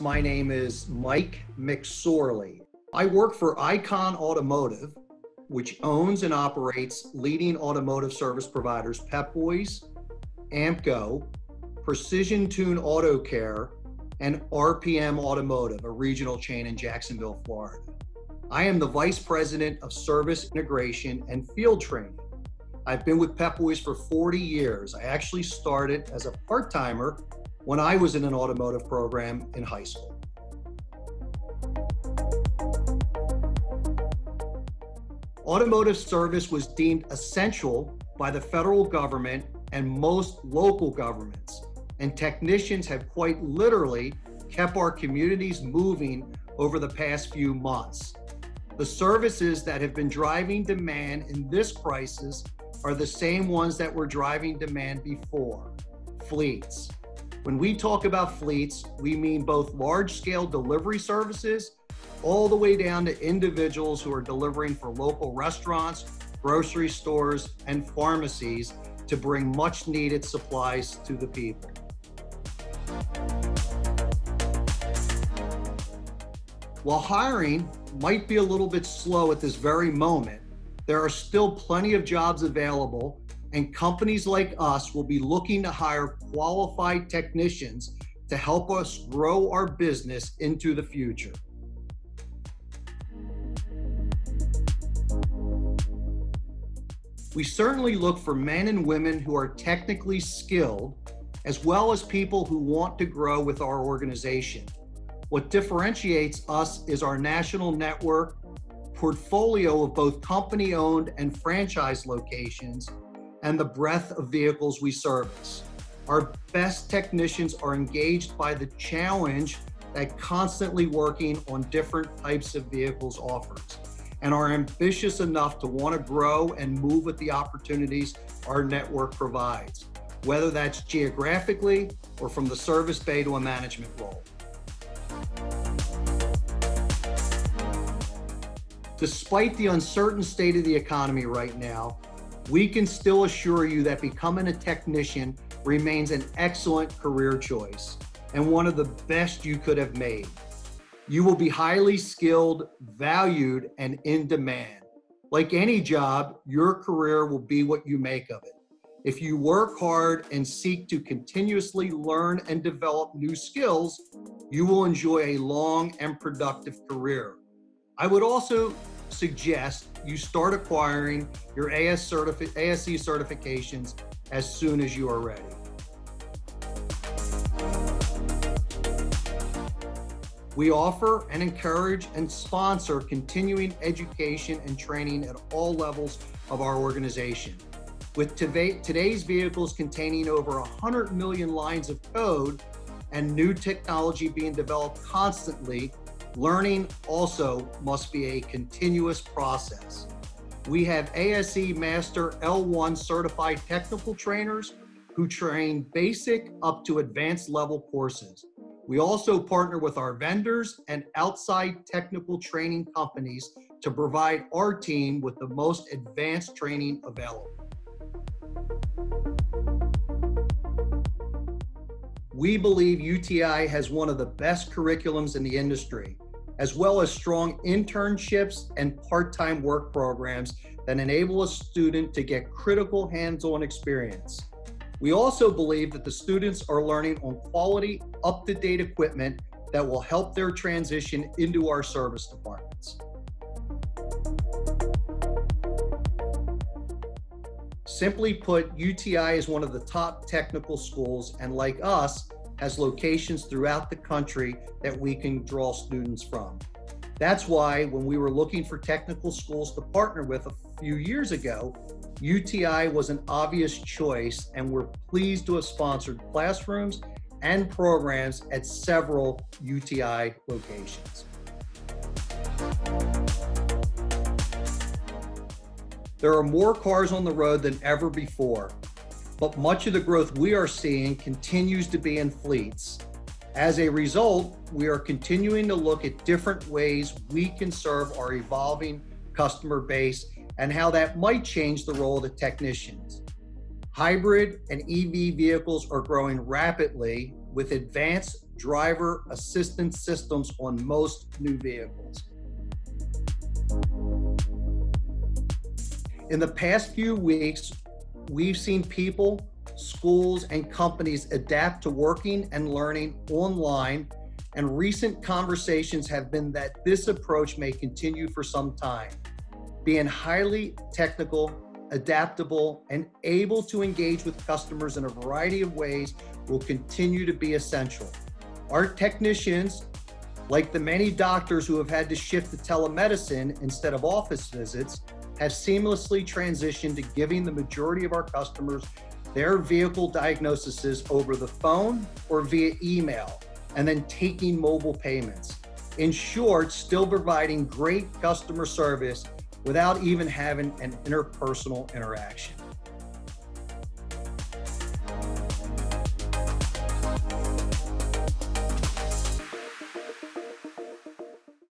My name is Mike McSorley. I work for Icahn Automotive, which owns and operates leading automotive service providers Pep Boys, AAMCO, Precision Tune Auto Care, and RPM Automotive, a regional chain in Jacksonville, Florida. I am the Vice President of Service Integration and Field Training. I've been with Pep Boys for 40 years. I actually started as a part timer when I was in an automotive program in high school. Automotive service was deemed essential by the federal government and most local governments, and technicians have quite literally kept our communities moving over the past few months. The services that have been driving demand in this crisis are the same ones that were driving demand before fleets. When we talk about fleets, we mean both large scale delivery services all the way down to individuals who are delivering for local restaurants, grocery stores, and pharmacies to bring much needed supplies to the people. While hiring might be a little bit slow at this very moment, there are still plenty of jobs available, and companies like us will be looking to hire qualified technicians to help us grow our business into the future. We certainly look for men and women who are technically skilled, as well as people who want to grow with our organization. What differentiates us is our national network, portfolio of both company owned and franchise locations, and the breadth of vehicles we service. Our best technicians are engaged by the challenge that constantly working on different types of vehicles offers and are ambitious enough to want to grow and move with the opportunities our network provides, whether that's geographically or from the service bay to a management role. Despite the uncertain state of the economy right now, we can still assure you that becoming a technician remains an excellent career choice and one of the best you could have made. You will be highly skilled, valued, and in demand. Like any job, your career will be what you make of it. If you work hard and seek to continuously learn and develop new skills, you will enjoy a long and productive career. I would also suggest you start acquiring your AS certifi- ASE certifications as soon as you are ready. We offer and encourage and sponsor continuing education and training at all levels of our organization. With today's vehicles containing over 100 million lines of code and new technology being developed constantly, learning also must be a continuous process. We have ASE Master L1 certified technical trainers who train basic up to advanced level courses. We also partner with our vendors and outside technical training companies to provide our team with the most advanced training available. We believe UTI has one of the best curriculums in the industry, as well as strong internships and part time work programs that enable a student to get critical hands on experience. We also believe that the students are learning on quality, up to date equipment that will help their transition into our service departments. Simply put, UTI is one of the top technical schools, and like us, has locations throughout the country that we can draw students from. That's why, when we were looking for technical schools to partner with a few years ago, UTI was an obvious choice, and we're pleased to have sponsored classrooms and programs at several UTI locations. There are more cars on the road than ever before, but much of the growth we are seeing continues to be in fleets. As a result, we are continuing to look at different ways we can serve our evolving customer base and how that might change the role of the technicians. Hybrid and EV vehicles are growing rapidly with advanced driver assistance systems on most new vehicles. In the past few weeks, we've seen people, schools, and companies adapt to working and learning online, and recent conversations have been that this approach may continue for some time. Being highly technical, adaptable, and able to engage with customers in a variety of ways will continue to be essential. Our technicians, like the many doctors who have had to shift to telemedicine instead of office visits, have seamlessly transitioned to giving the majority of our customers their vehicle diagnoses over the phone or via email, and then taking mobile payments. In short, still providing great customer service without even having an interpersonal interaction.